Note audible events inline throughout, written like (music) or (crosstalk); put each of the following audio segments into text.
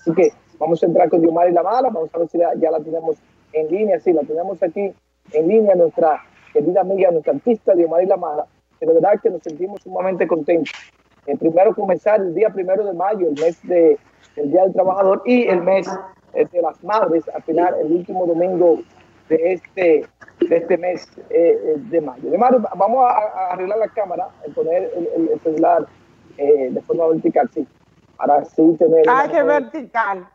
Así que vamos a entrar con Diomar y la mala, vamos a ver si ya, la tenemos en línea, sí, la tenemos aquí en línea, nuestra querida amiga, nuestra artista Diomar y la mala. De verdad que nos sentimos sumamente contentos. Eh, primero comenzar el día primero de mayo, el mes de, del Día del Trabajador y el mes eh, de las Madres, al final el último domingo de este, de este mes eh, de mayo. De vamos a, arreglar la cámara, y poner el, celular de forma vertical, sí, para así tener... Ah, que vertical.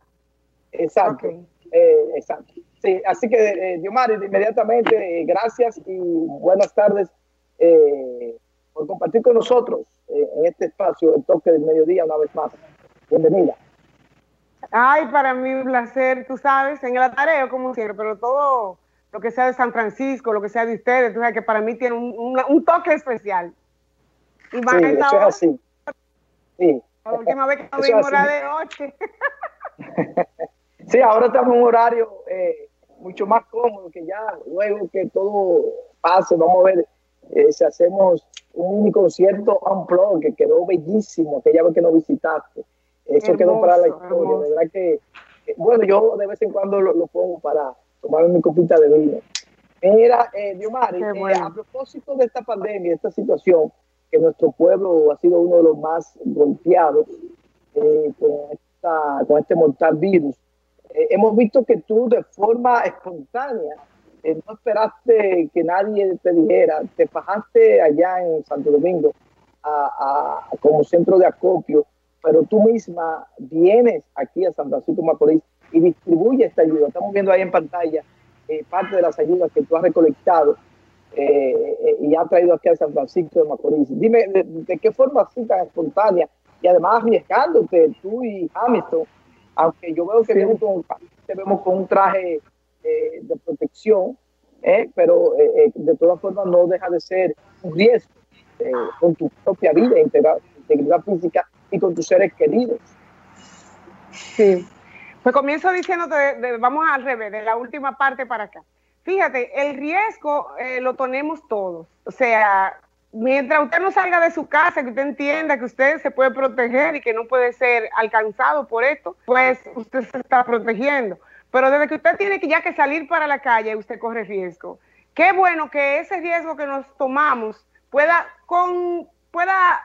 Exacto, exacto. Sí, así que, Diomar, inmediatamente, gracias y buenas tardes por compartir con nosotros eh, en este espacio el toque del mediodía una vez más. Bienvenida. Ay, para mí un placer, tú sabes, en el atareo como siempre, pero todo lo que sea de San Francisco, lo que sea de ustedes, tú sabes que para mí tiene un, toque especial. Y sí, eso es así. Sí. La última vez que nos (laughs) vimos era de noche. (laughs) sí, ahora estamos en un horario eh, mucho más cómodo, que ya luego que todo pase, vamos a ver eh, si hacemos un mini concierto unplugged que quedó bellísimo, aquella vez que nos visitaste. Eso quedó para la historia, de verdad que, bueno, yo de vez en cuando lo, pongo para tomar mi copita de vino. Mira, eh, Diomari, eh, a propósito de esta pandemia, esta situación, que nuestro pueblo ha sido uno de los más golpeados eh, con, esta, con este mortal virus, eh, hemos visto que tú de forma espontánea eh, no esperaste que nadie te dijera, te fajaste allá en Santo Domingo a, como centro de acopio, pero tú misma vienes aquí a San Francisco Macorís y distribuyes esta ayuda. Estamos viendo ahí en pantalla eh, parte de las ayudas que tú has recolectado eh, y has traído aquí a San Francisco de Macorís. Dime, ¿de, qué forma así tan espontánea y además arriesgándote tú y Hamilton, aunque yo veo que te vemos con un traje eh, de protección, eh, pero eh, de todas formas no deja de ser un riesgo con tu propia vida, integridad, integridad física y con tus seres queridos. Sí, pues comienzo diciéndote, vamos al revés, de la última parte para acá. Fíjate, el riesgo lo tenemos todos. O sea, mientras usted no salga de su casa, que usted entienda que usted se puede proteger y que no puede ser alcanzado por esto, pues usted se está protegiendo. Pero desde que usted tiene que ya que salir para la calle, usted corre riesgo. Qué bueno que ese riesgo que nos tomamos pueda, con, pueda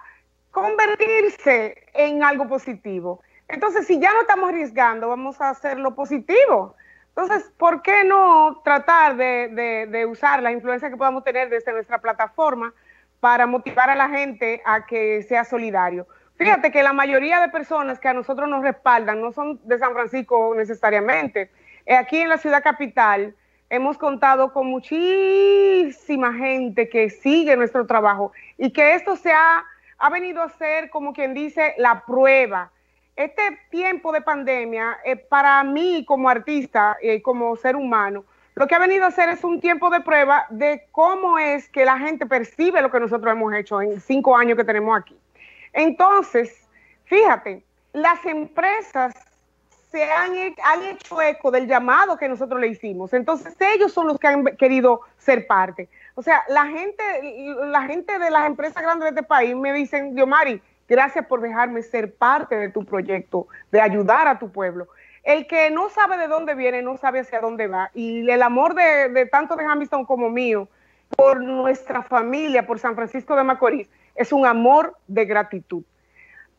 convertirse en algo positivo. Entonces, si ya no estamos arriesgando, vamos a hacerlo positivo. Entonces, ¿por qué no tratar de, usar la influencia que podamos tener desde nuestra plataforma para motivar a la gente a que sea solidario? Fíjate que la mayoría de personas que a nosotros nos respaldan no son de San Francisco necesariamente. Aquí en la ciudad capital hemos contado con muchísima gente que sigue nuestro trabajo y que esto se ha, venido a ser, como quien dice, la prueba. Este tiempo de pandemia, eh, para mí como artista y como ser humano, lo que ha venido a ser es un tiempo de prueba de cómo es que la gente percibe lo que nosotros hemos hecho en cinco años que tenemos aquí. Entonces, fíjate, las empresas se han, hecho eco del llamado que nosotros le hicimos. Entonces, ellos son los que han querido ser parte. O sea, la gente, la gente de las empresas grandes de este país me dicen, Diomari, gracias por dejarme ser parte de tu proyecto, de ayudar a tu pueblo. El que no sabe de dónde viene, no sabe hacia dónde va. Y el amor de, tanto de Hamilton como mío, por nuestra familia, por San Francisco de Macorís, es un amor de gratitud.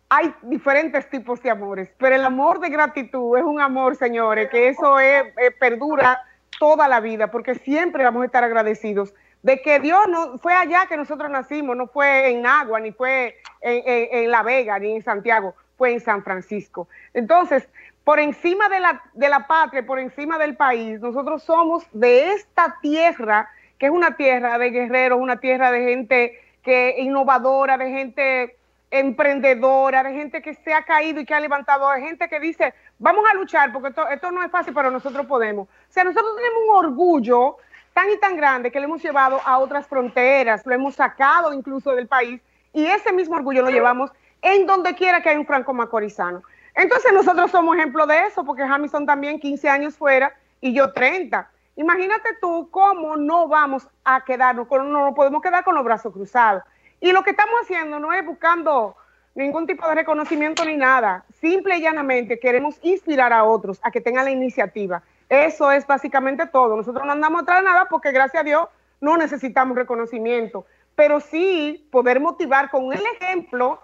Hay diferentes tipos de amores, pero el amor de gratitud es un amor, señores, que eso es, perdura toda la vida, porque siempre vamos a estar agradecidos de que Dios no fue allá que nosotros nacimos, no fue en Agua, ni fue en, La Vega, ni en Santiago, fue en San Francisco. Entonces, por encima de la, de la patria, por encima del país, nosotros somos de esta tierra, que es una tierra de guerreros, una tierra de gente que innovadora, de gente emprendedora, de gente que se ha caído y que ha levantado, de gente que dice, vamos a luchar porque esto, no es fácil, pero nosotros podemos. O sea, nosotros tenemos un orgullo tan y tan grande que lo hemos llevado a otras fronteras, lo hemos sacado incluso del país y ese mismo orgullo lo llevamos en donde quiera que hay un franco macorizano. Entonces nosotros somos ejemplo de eso porque Hamilton también 15 años fuera y yo 30. Imagínate tú cómo no vamos a quedarnos, no podemos quedar con los brazos cruzados. Y lo que estamos haciendo no es buscando ningún tipo de reconocimiento ni nada, simple y llanamente queremos inspirar a otros a que tengan la iniciativa. Eso es básicamente todo. Nosotros no andamos atrás de nada porque gracias a Dios no necesitamos reconocimiento, pero sí poder motivar con el ejemplo,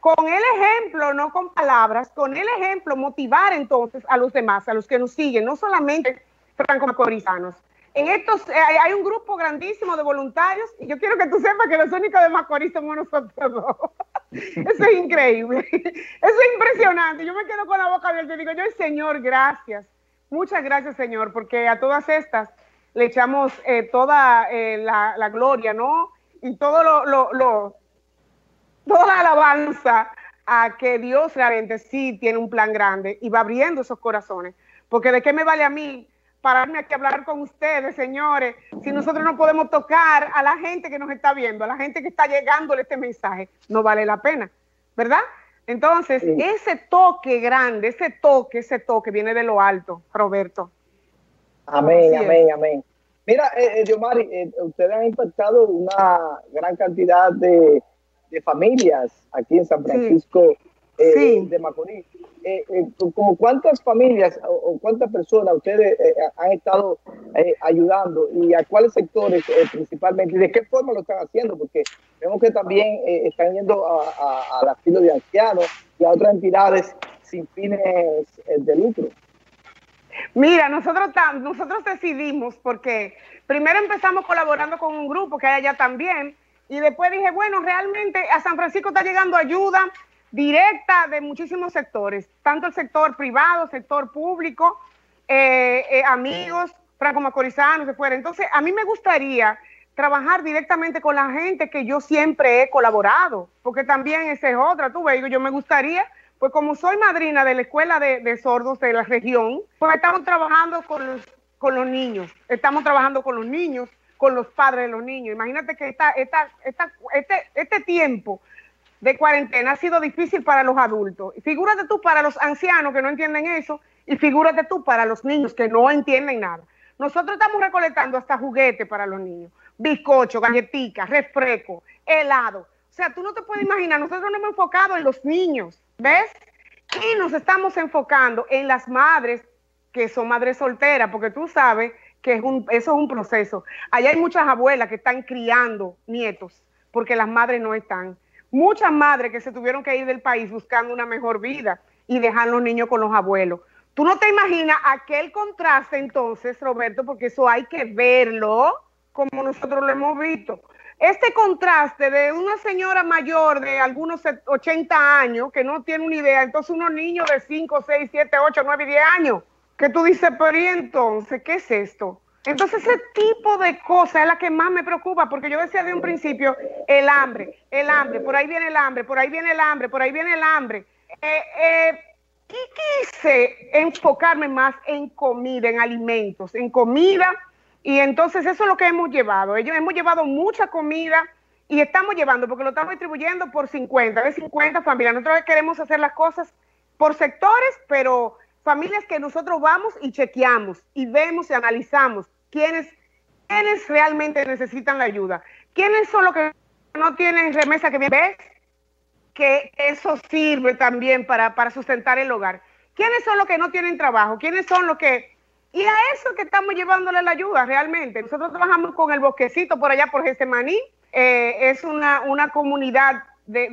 con el ejemplo, no con palabras, con el ejemplo, motivar entonces a los demás, a los que nos siguen, no solamente franco-macorizanos. En estos eh, hay, un grupo grandísimo de voluntarios y yo quiero que tú sepas que los únicos de Macorís somos nosotros dos. (laughs) Eso es increíble. (laughs) Eso es impresionante. Yo me quedo con la boca abierta y digo, yo, Señor, gracias. Muchas gracias, Señor, porque a todas estas le echamos eh, toda eh, la, gloria, ¿no? Y todo lo, lo, toda la alabanza a que Dios realmente sí tiene un plan grande y va abriendo esos corazones. Porque de qué me vale a mí pararme aquí a hablar con ustedes, señores, si nosotros no podemos tocar a la gente que nos está viendo, a la gente que está llegándole este mensaje, no vale la pena, ¿verdad? Entonces, ese toque grande, ese toque, ese toque viene de lo alto, Roberto. Amén, amén, amén. Mira, eh, eh Diomari, eh, ustedes han impactado una gran cantidad de, familias aquí en San Francisco eh, de Macorís. como cuántas familias o, cuántas personas ustedes han estado ayudando y a cuáles sectores principalmente y de qué forma lo están haciendo, porque vemos que también están yendo a, a, asilo de ancianos y a otras entidades sin fines de lucro. Mira, nosotros, nosotros decidimos porque primero empezamos colaborando con un grupo que hay allá también y después dije, bueno, realmente a San Francisco está llegando ayuda directa de muchísimos sectores, tanto el sector privado, sector público, eh, eh, amigos, franco-macorizanos, de fuera. Entonces, a mí me gustaría trabajar directamente con la gente que yo siempre he colaborado, porque también esa es otra, tú ves, yo me gustaría pues como soy madrina de la escuela de, sordos de la región, pues estamos trabajando con los, con los niños, estamos trabajando con los niños, con los padres de los niños. Imagínate que esta, esta, esta, este, este tiempo de cuarentena ha sido difícil para los adultos. Figúrate tú para los ancianos que no entienden eso y figúrate tú para los niños que no entienden nada. Nosotros estamos recolectando hasta juguetes para los niños, bizcocho, galletitas, refresco, helado. O sea, tú no te puedes imaginar, nosotros nos hemos enfocado en los niños ¿Ves? Y nos estamos enfocando en las madres que son madres solteras, porque tú sabes que es un, eso es un proceso. Allá hay muchas abuelas que están criando nietos, porque las madres no están. Muchas madres que se tuvieron que ir del país buscando una mejor vida y dejar los niños con los abuelos. Tú no te imaginas aquel contraste entonces, Roberto, porque eso hay que verlo como nosotros lo hemos visto. Este contraste de una señora mayor de algunos 80 años que no tiene una idea, entonces unos niños de 5, 6, 7, 8, 9, 10 años, que tú dices, pero ¿y entonces qué es esto? Entonces ese tipo de cosas es la que más me preocupa, porque yo decía de un principio, el hambre, el hambre, por ahí viene el hambre, por ahí viene el hambre, por ahí viene el hambre. Eh, eh, y quise enfocarme más en comida, en alimentos, en comida y entonces eso es lo que hemos llevado. Ellos hemos llevado mucha comida y estamos llevando, porque lo estamos distribuyendo por 50, de 50 familias. Nosotros queremos hacer las cosas por sectores, pero familias que nosotros vamos y chequeamos y vemos y analizamos quiénes, quiénes realmente necesitan la ayuda. ¿Quiénes son los que no tienen remesa que ves? Que eso sirve también para, para sustentar el hogar. ¿Quiénes son los que no tienen trabajo? ¿Quiénes son los que y a eso que estamos llevándole la ayuda realmente. Nosotros trabajamos con el bosquecito por allá por Getsemaní. Eh, es una, una comunidad de,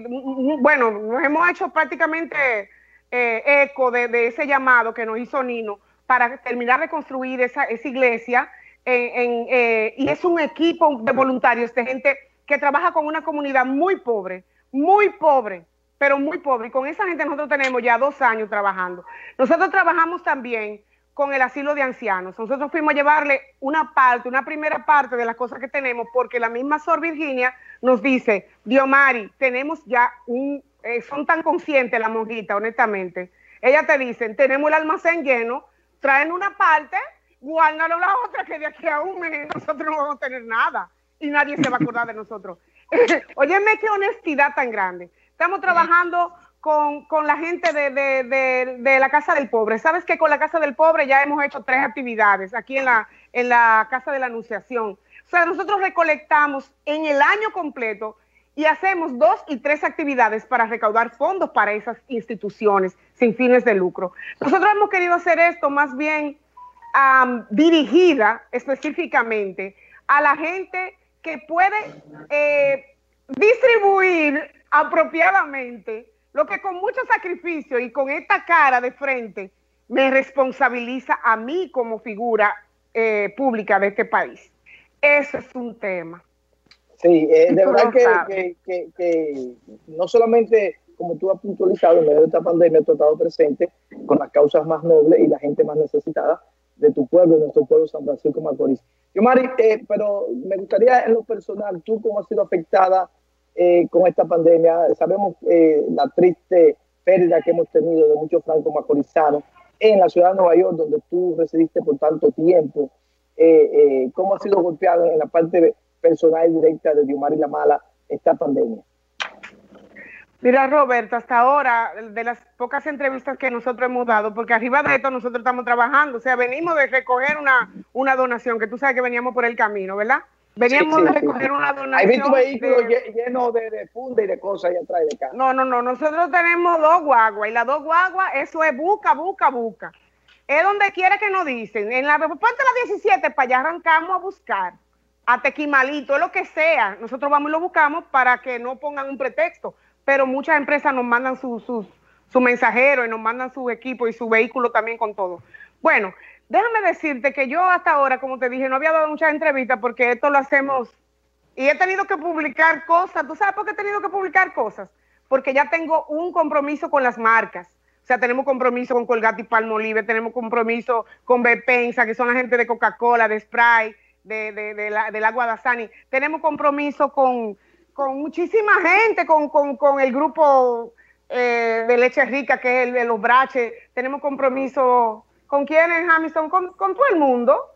bueno, nos hemos hecho prácticamente eh, eco de, ese llamado que nos hizo Nino para terminar de construir esa, esa iglesia. Eh, y es un equipo de voluntarios, de gente que trabaja con una comunidad muy pobre, muy pobre, pero muy pobre. Y con esa gente nosotros tenemos ya dos años trabajando. Nosotros trabajamos también con el asilo de ancianos. Nosotros fuimos a llevarle una parte, una primera parte de las cosas que tenemos, porque la misma Sor Virginia nos dice, Diomari, tenemos ya un, eh, son tan conscientes la monjita, honestamente. Ella te dicen, tenemos el almacén lleno, traen una parte, guárdalo la otra, que de aquí a un mes nosotros no vamos a tener nada y nadie se va a acordar de nosotros. (laughs) Óyeme qué honestidad tan grande. Estamos trabajando con, la gente de, la Casa del Pobre. Sabes que con la Casa del Pobre ya hemos hecho tres actividades aquí en la, en la Casa de la Anunciación. O sea, nosotros recolectamos en el año completo y hacemos dos y tres actividades para recaudar fondos para esas instituciones sin fines de lucro. Nosotros hemos querido hacer esto más bien dirigida específicamente a la gente que puede eh, distribuir apropiadamente lo que con mucho sacrificio y con esta cara de frente me responsabiliza a mí como figura eh, pública de este país. Eso es un tema. Sí, eh, de verdad que, que, no solamente, como tú has puntualizado, en medio de esta pandemia, tú has estado presente con las causas más nobles y la gente más necesitada de tu pueblo, de nuestro pueblo San Francisco Macorís. Yo, Mari, eh, pero me gustaría en lo personal, tú cómo has sido afectada eh, con esta pandemia. Sabemos la triste pérdida que hemos tenido de muchos francos macorizanos en la ciudad de Nueva York, donde tú residiste por tanto tiempo. ¿Cómo ha sido golpeado en la parte personal directa de y La Mala esta pandemia? Mira, Roberto, hasta ahora, de las pocas entrevistas que nosotros hemos dado, porque arriba de esto nosotros estamos trabajando, o sea, venimos de recoger una, una donación, que tú sabes que veníamos por el camino, ¿verdad? Veníamos de recoger una donación. Hay vehículos llenos de, de funda y de cosas ahí atrás de acá. No, no, no, nosotros tenemos dos guaguas, y las dos guaguas, eso es busca, busca, busca. Es donde quiera que nos dicen. En la parte de la 17, para allá arrancamos a buscar a tequimalito, lo que sea, nosotros vamos y lo buscamos para que no pongan un pretexto. Pero muchas empresas nos mandan sus su, su mensajero y nos mandan su equipo y su vehículo también con todo. Bueno, déjame decirte que yo hasta ahora, como te dije, no había dado muchas entrevistas porque esto lo hacemos y he tenido que publicar cosas. ¿Tú sabes por qué he tenido que publicar cosas? Porque ya tengo un compromiso con las marcas. O sea, tenemos compromiso con Colgate y Palmolive, tenemos compromiso con Bepensa, que son la gente de Coca-Cola, de Sprite, de, de, de la, del agua Dasani. Tenemos compromiso con, con muchísima gente, con, con, con el grupo eh, de Leche Rica, que es el de los Braches. Tenemos compromiso con quiénes, Hamilton, con, con todo el mundo.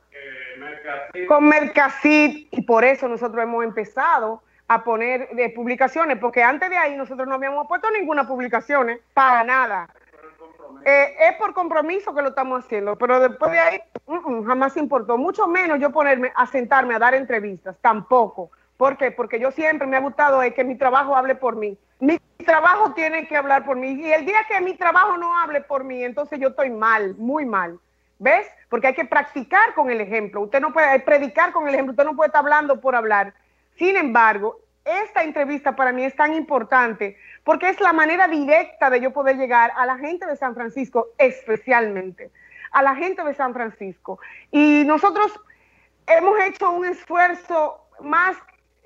Eh, con Mercasit. Y por eso nosotros hemos empezado a poner de publicaciones, porque antes de ahí nosotros no habíamos puesto ninguna publicación, para nada. Eh, es por compromiso que lo estamos haciendo, pero después de ahí uh, uh, jamás importó, mucho menos yo ponerme a sentarme a dar entrevistas, tampoco. ¿Por qué? Porque yo siempre me ha gustado es que mi trabajo hable por mí. Trabajo tiene que hablar por mí. Y el día que mi trabajo no hable por mí, entonces yo estoy mal, muy mal. ¿Ves? Porque hay que practicar con el ejemplo. Usted no puede predicar con el ejemplo, usted no puede estar hablando por hablar. Sin embargo, esta entrevista para mí es tan importante porque es la manera directa de yo poder llegar a la gente de San Francisco, especialmente a la gente de San Francisco. Y nosotros hemos hecho un esfuerzo más,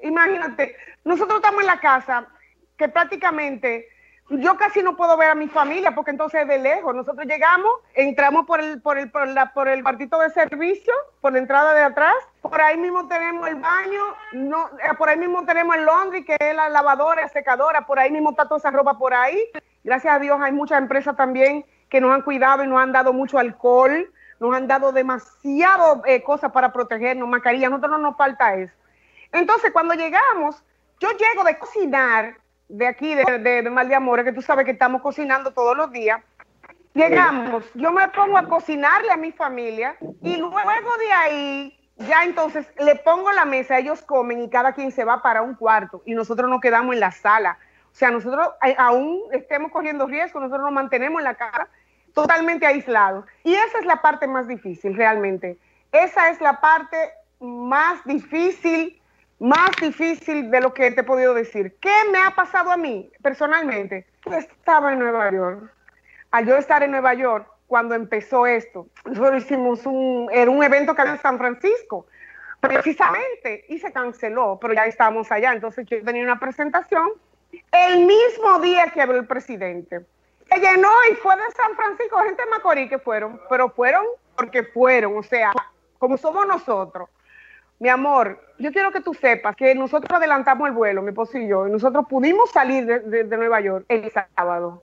imagínate, nosotros estamos en la casa que prácticamente yo casi no puedo ver a mi familia porque entonces de lejos. Nosotros llegamos, entramos por el, por el, por la, por el cuartito de servicio, por la entrada de atrás. Por ahí mismo tenemos el baño, no, eh, por ahí mismo tenemos el laundry, que es la lavadora, la secadora, por ahí mismo está toda esa ropa por ahí. Gracias a Dios hay muchas empresas también que nos han cuidado y nos han dado mucho alcohol, nos han dado demasiado eh, cosas para protegernos, mascarilla, a nosotros no nos falta eso. Entonces, cuando llegamos, yo llego de cocinar de aquí, de, de, de Mal de que tú sabes que estamos cocinando todos los días. Llegamos, yo me pongo a cocinarle a mi familia y luego de ahí ya entonces le pongo la mesa, ellos comen y cada quien se va para un cuarto y nosotros nos quedamos en la sala. O sea, nosotros aún estemos corriendo riesgo, nosotros nos mantenemos en la casa totalmente aislados. Y esa es la parte más difícil, realmente. Esa es la parte más difícil más difícil de lo que te he podido decir. ¿Qué me ha pasado a mí personalmente? estaba en Nueva York. Al yo estar en Nueva York, cuando empezó esto, nosotros hicimos un, era un evento que había en San Francisco, precisamente, y se canceló, pero ya estábamos allá. Entonces yo tenía una presentación el mismo día que habló el presidente. Se llenó y fue de San Francisco, gente de Macorís que fueron, pero fueron porque fueron, o sea, como somos nosotros mi amor, yo quiero que tú sepas que nosotros adelantamos el vuelo, mi esposo y yo, y nosotros pudimos salir de, Nueva York el sábado.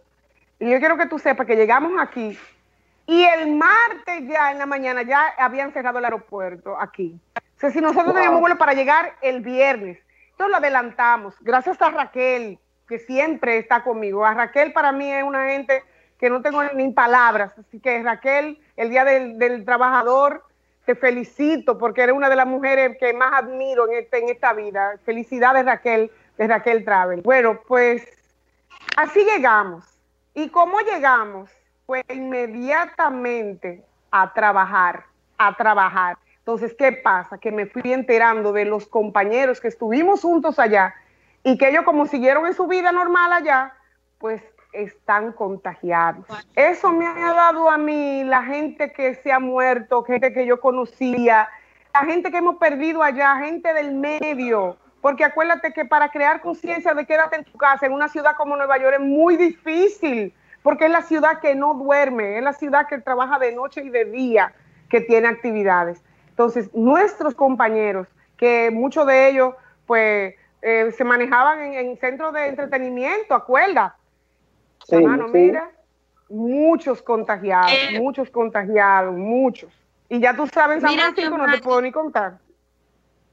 Y yo quiero que tú sepas que llegamos aquí y el martes ya en la mañana ya habían cerrado el aeropuerto aquí. O sea, si nosotros teníamos vuelo para llegar el viernes, entonces lo adelantamos. Gracias a Raquel, que siempre está conmigo. A Raquel para mí es una gente que no tengo ni palabras. Así que Raquel, el Día del, del Trabajador, felicito porque eres una de las mujeres que más admiro en, este, esta vida. Felicidades, Raquel. de Raquel Travel. Bueno, pues así llegamos. ¿Y cómo llegamos? Pues inmediatamente a trabajar, a trabajar. Entonces, ¿qué pasa? Que me fui enterando de los compañeros que estuvimos juntos allá y que ellos como siguieron en su vida normal allá, pues están contagiados. Eso me ha dado a mí la gente que se ha muerto, gente que yo conocía, la gente que hemos perdido allá, gente del medio, porque acuérdate que para crear conciencia de quédate en tu casa en una ciudad como Nueva York es muy difícil, porque es la ciudad que no duerme, es la ciudad que trabaja de noche y de día, que tiene actividades. Entonces, nuestros compañeros, que muchos de ellos, pues, eh, se manejaban en, centros de entretenimiento, acuerda. Sí, Hermano, mira, muchos contagiados, eh, muchos contagiados, muchos. Y ya tú sabes, San Francisco, no te puedo ni contar.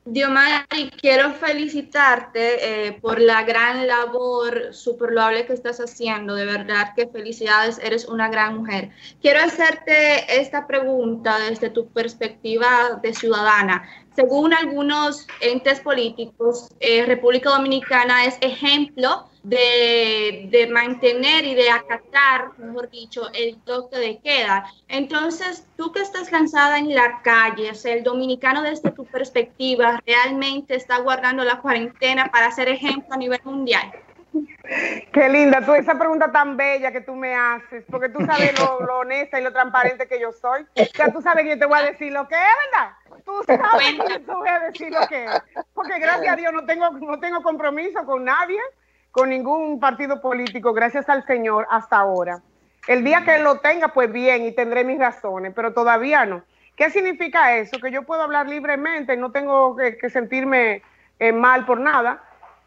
Diomari, quiero felicitarte eh, por la gran labor super loable que estás haciendo. De verdad que felicidades, eres una gran mujer. Quiero hacerte esta pregunta desde tu perspectiva de ciudadana. Según algunos entes políticos, eh, República Dominicana es ejemplo de, mantener y de acatar, mejor dicho, el toque de queda. Entonces, tú que estás lanzada en la calle, o el dominicano desde tu perspectiva, ¿realmente está guardando la cuarentena para ser ejemplo a nivel mundial? Qué linda, tú esa pregunta tan bella que tú me haces, porque tú sabes lo, honesta y lo transparente que yo soy. Ya tú sabes que yo te voy a decir lo que es, ¿verdad? Tú sabes que yo voy a decir lo que es. Porque gracias a Dios no tengo, no tengo compromiso con nadie con ningún partido político, gracias al Señor, hasta ahora. El día que lo tenga, pues bien, y tendré mis razones, pero todavía no. ¿Qué significa eso? Que yo puedo hablar libremente, no tengo que, sentirme eh, mal por nada.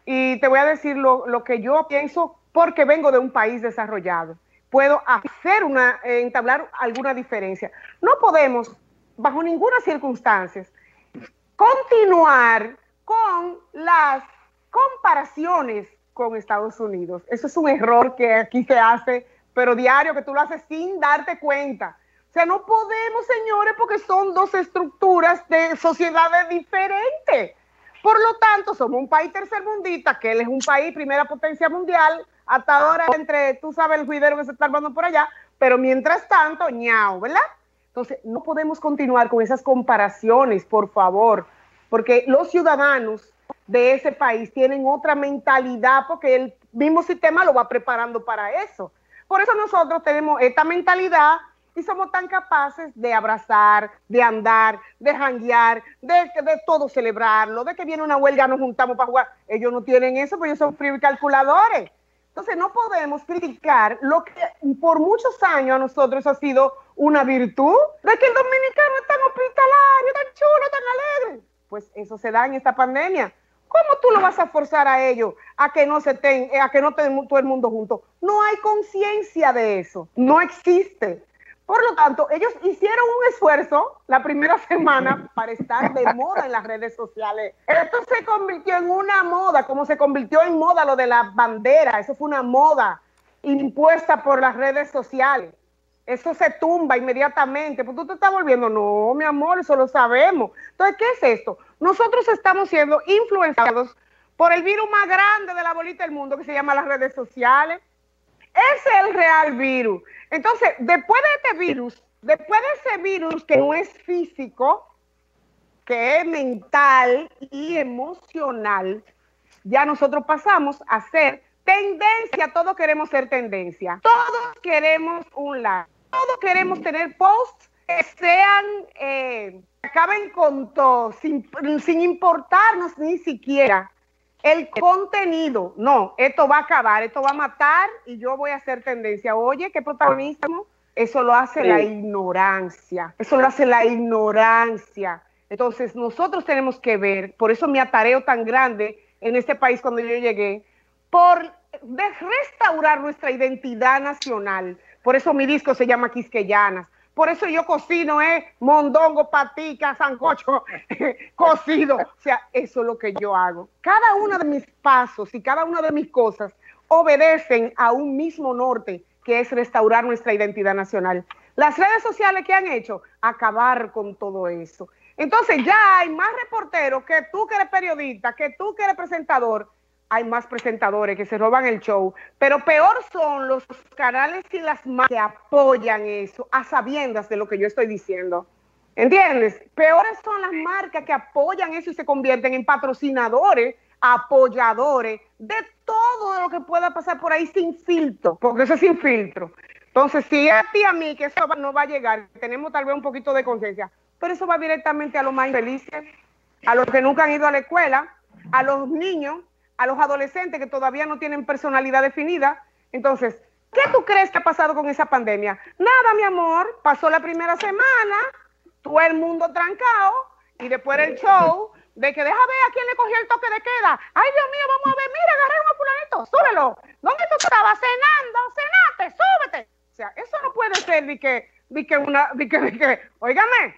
Y te voy a decir lo, que yo pienso porque vengo de un país desarrollado. Puedo hacer una, eh, entablar alguna diferencia. No podemos, bajo ninguna circunstancia, continuar con las comparaciones con Estados Unidos. Eso es un error que aquí se hace, pero diario, que tú lo haces sin darte cuenta. O sea, no podemos, señores, porque son dos estructuras de sociedades diferentes. Por lo tanto, somos un país tercermundista, que él es un país primera potencia mundial, hasta ahora entre, tú sabes, el juidero que se está armando por allá, pero mientras tanto, ñao, ¿verdad? Entonces, no podemos continuar con esas comparaciones, por favor, porque los ciudadanos de ese país tienen otra mentalidad porque el mismo sistema lo va preparando para eso. Por eso nosotros tenemos esta mentalidad y somos tan capaces de abrazar, de andar, de janguear, de, de todo celebrarlo, de que viene una huelga, nos juntamos para jugar. Ellos no tienen eso, porque ellos son fríos y calculadores. Entonces no podemos criticar lo que por muchos años a nosotros ha sido una virtud, de que el dominicano es tan hospitalario, tan chulo, tan alegre. Pues eso se da en esta pandemia. ¿Cómo tú lo vas a forzar a ellos a que no se ten, a que no estén todo el mundo junto? No hay conciencia de eso, no existe. Por lo tanto, ellos hicieron un esfuerzo la primera (laughs) semana para estar de moda en las redes sociales. Esto se convirtió en una moda, como se convirtió en moda lo de la bandera. Eso fue una moda impuesta por las redes sociales. Eso se tumba inmediatamente. Pues tú te estás volviendo, no, mi amor, eso lo sabemos. Entonces, ¿qué es esto? Nosotros estamos siendo influenciados por el virus más grande de la bolita del mundo que se llama las redes sociales. Ese es el real virus. Entonces, después de este virus, después de ese virus que no es físico, que es mental y emocional, ya nosotros pasamos a ser tendencia. Todos queremos ser tendencia. Todos queremos un like. Todos queremos tener posts que sean eh, acaben con todo, sin, importarnos ni siquiera el contenido. No, esto va a acabar, esto va a matar y yo voy a hacer tendencia. Oye, qué protagonismo. Eso lo hace la ignorancia. Eso lo hace la ignorancia. Entonces, nosotros tenemos que ver, por eso mi atareo tan grande en este país cuando yo llegué, por restaurar nuestra identidad nacional. Por eso mi disco se llama Quisqueyanas por eso yo cocino, ¿eh? Mondongo, patica, sancocho, (laughs) cocido. O sea, eso es lo que yo hago. Cada uno de mis pasos y cada una de mis cosas obedecen a un mismo norte, que es restaurar nuestra identidad nacional. Las redes sociales que han hecho, acabar con todo eso. Entonces ya hay más reporteros que tú que eres periodista, que tú que eres presentador, hay más presentadores que se roban el show, pero peor son los canales y las marcas que apoyan eso a sabiendas de lo que yo estoy diciendo. ¿Entiendes? Peores son las marcas que apoyan eso y se convierten en patrocinadores, apoyadores de todo lo que pueda pasar por ahí sin filtro, porque eso es sin filtro. Entonces, si a ti a mí que eso no va a llegar, tenemos tal vez un poquito de conciencia, pero eso va directamente a los más infelices, a los que nunca han ido a la escuela, a los niños, a los adolescentes que todavía no tienen personalidad definida. Entonces, ¿qué tú crees que ha pasado con esa pandemia? Nada, mi amor, pasó la primera semana, todo el mundo trancado y después el show de que deja ver a quién le cogió el toque de queda. Ay, Dios mío, vamos a ver, mira, agarré a fulanito, súbelo. ¿Dónde tú estabas? Cenando, cenate, súbete. O sea, eso no puede ser de que, de que una, de que, de que, oígame,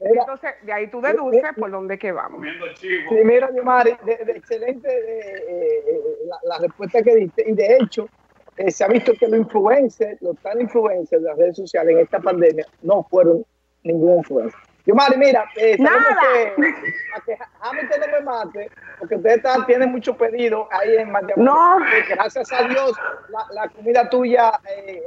Entonces, de ahí tú deduces por dónde que vamos. Sí, mira, Mari, de, de excelente eh, eh, la, la, respuesta que diste. Y de hecho, eh, se ha visto que los influencers, los tan influencers de las redes sociales en esta pandemia no fueron ningún influencer. Yo, Mari, mira, eh, tenemos que, que Hamilton no me mate, porque ustedes tienen muchos pedidos ahí en Mateamón. No. Gracias a Dios, la, la comida tuya eh,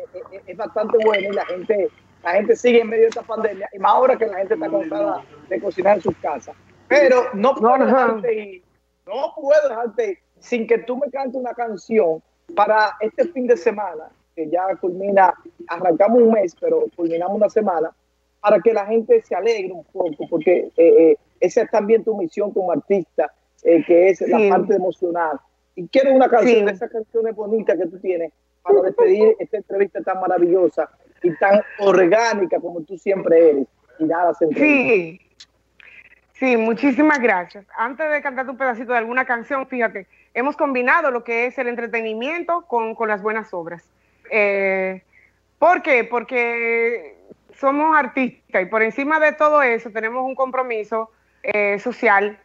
es bastante buena y la gente la gente sigue en medio de esta pandemia, y más ahora que la gente está cansada de cocinar en sus casas. Pero no puedo dejarte ir, no puedo dejarte ir sin que tú me cantes una canción para este fin de semana, que ya culmina, arrancamos un mes, pero culminamos una semana, para que la gente se alegre un poco, porque eh, eh, esa es también tu misión como artista, eh, que es sí. la parte emocional. Y quiero una canción sí. de esas canciones bonitas que tú tienes para despedir esta entrevista tan maravillosa y tan orgánica como tú siempre eres. Y nada, sí, sí, muchísimas gracias. Antes de cantarte un pedacito de alguna canción, fíjate, hemos combinado lo que es el entretenimiento con, con las buenas obras. Eh, ¿Por qué? Porque somos artistas y por encima de todo eso tenemos un compromiso eh, social.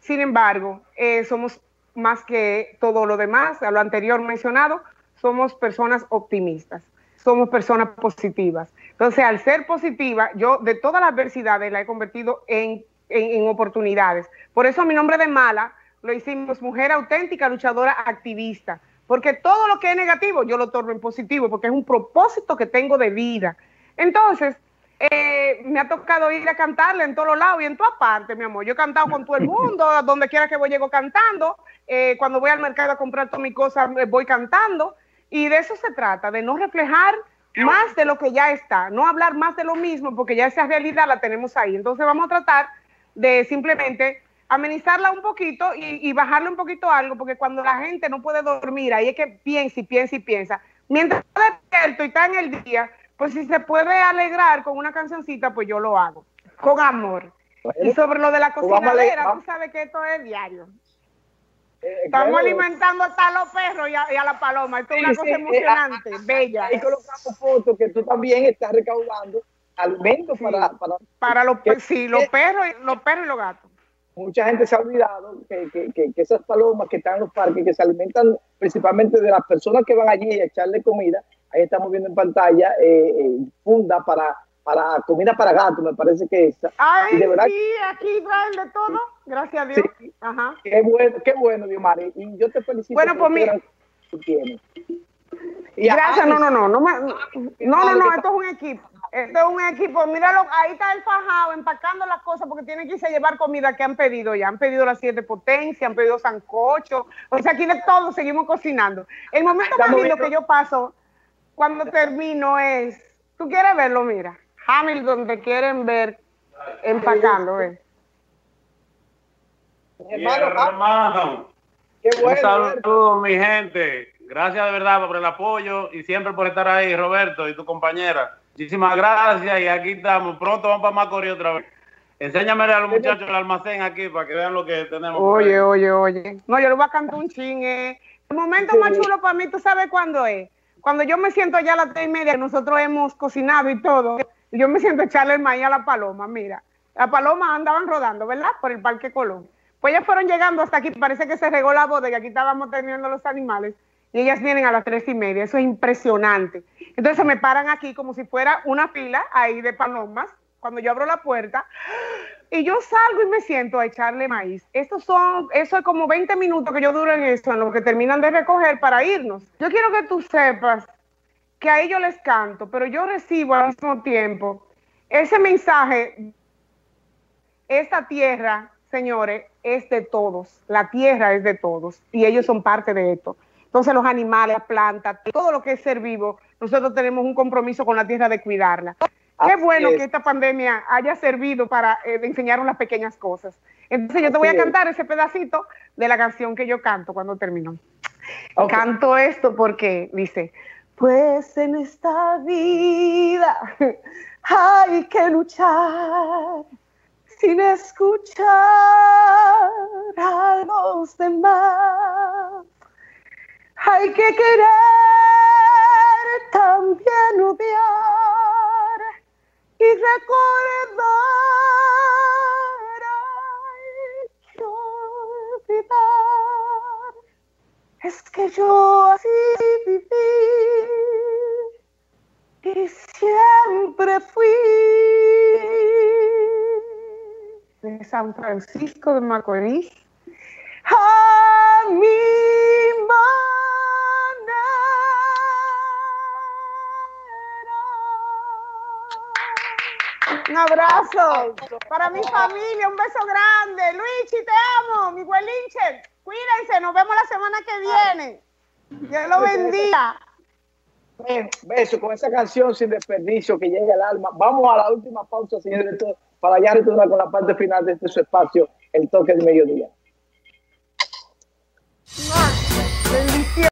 Sin embargo, eh, somos más que todo lo demás, a lo anterior mencionado, somos personas optimistas somos personas positivas. Entonces, al ser positiva, yo de todas las adversidades la he convertido en, en, en, oportunidades. Por eso mi nombre de mala lo hicimos mujer auténtica, luchadora, activista. Porque todo lo que es negativo yo lo torno en positivo, porque es un propósito que tengo de vida. Entonces, eh, me ha tocado ir a cantarle en todos lados y en todas partes, mi amor. Yo he cantado con todo el mundo, donde quiera que voy llego cantando. Eh, cuando voy al mercado a comprar todas mis cosas, voy cantando. Y de eso se trata, de no reflejar más de lo que ya está, no hablar más de lo mismo, porque ya esa realidad la tenemos ahí. Entonces vamos a tratar de simplemente amenizarla un poquito y, y bajarle un poquito algo, porque cuando la gente no puede dormir, ahí es que piensa y piensa y piensa. Mientras está despierto y está en el día, pues si se puede alegrar con una cancioncita, pues yo lo hago, con amor. Y sobre lo de la cocinadera, tú sabes que esto es diario. Eh, Estamos alimentando hasta a los perros y a, y a la paloma. Esto es una sí, cosa sí, emocionante, eh, bella. Ahí colocamos fotos que tú también estás recaudando alimentos para, para, para los, que, sí, los, perros, los perros y los gatos. Mucha gente se ha olvidado que, que, que, esas palomas que están en los parques, que se alimentan principalmente de las personas que van allí a echarle comida, ahí estamos viendo en pantalla, eh, eh, funda para para comida para gato, me parece que esa. Ay, de verdad, sí, aquí traen de todo, gracias a Dios. Sí, Ajá. Qué bueno, qué bueno, Dios Mari. Y yo te felicito. Bueno, pues mira. Tú tienes. Y gracias, no, no, no, no, me, no, no, no, esto es un equipo. Esto es un equipo. Míralo, ahí está el fajado empacando las cosas porque tiene que irse a llevar comida que han pedido ya. Han pedido las siete potencias, han pedido sancocho. O sea, aquí de todo seguimos cocinando. El momento más lindo que yo paso cuando termino es, tú quieres verlo, mira. Hamilton te quieren ver empacando, ¿eh? Hermano, hermano. Qué bueno, Un saludo, mi gente. Gracias de verdad por el apoyo y siempre por estar ahí, Roberto y tu compañera. Muchísimas gracias y aquí estamos. Pronto vamos para Macorís otra vez. Enséñame a los muchachos el almacén aquí para que vean lo que tenemos. Oye, oye, oye. No, yo le voy a cantar un chingue. El momento sí. más chulo para mí, ¿tú sabes cuándo es? Cuando yo me siento ya a las tres y media, nosotros hemos cocinado y todo yo me siento echarle el maíz a la paloma, mira. Las palomas andaban rodando, ¿verdad? Por el Parque Colón. Pues ellas fueron llegando hasta aquí, parece que se regó la boda y aquí estábamos teniendo los animales. Y ellas vienen a las tres y media, eso es impresionante. Entonces me paran aquí como si fuera una fila ahí de palomas. Cuando yo abro la puerta, y yo salgo y me siento a echarle maíz. Estos son, eso es como 20 minutos que yo duro en esto, en lo que terminan de recoger para irnos. Yo quiero que tú sepas que a ellos les canto, pero yo recibo al mismo tiempo ese mensaje. Esta tierra, señores, es de todos. La tierra es de todos y ellos son parte de esto. Entonces los animales, las plantas, todo lo que es ser vivo, nosotros tenemos un compromiso con la tierra de cuidarla. Qué bueno que esta pandemia haya servido para eh, enseñar unas pequeñas cosas. Entonces yo te voy a cantar ese pedacito de la canción que yo canto cuando termino. Canto esto porque dice, pues en esta vida hay que luchar sin escuchar a los demás. Hay que querer también odiar y recordar. Hay que. Es que yo así viví siempre fui de San Francisco de Macorís a mi manera. Un abrazo para mi familia, un beso grande. Luigi, te amo, mi Linche. Cuídense, nos vemos la semana que viene. Dios lo bendiga. Beso con esa canción sin desperdicio que llega al alma. Vamos a la última pausa, señor director, para ya retornar con la parte final de este su espacio, el toque de mediodía.